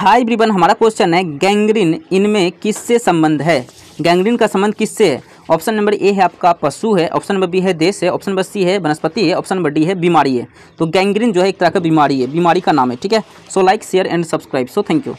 High ब्रिबन, हमारा question है, gangrene इनमें किससे संबंध है? गैंग्रीन का संबंध किससे है? ऑप्शन नंबर ए है आपका पशु है, ऑप्शन नंबर बी है देश है, ऑप्शन नंबर सी है वनस्पति है, ऑप्शन नंबर डी है बीमारी है। तो गैंग्रीन जो है एक तरह का बीमारी है, बीमारी का नाम है, ठीक है? So like share and subscribe so thank you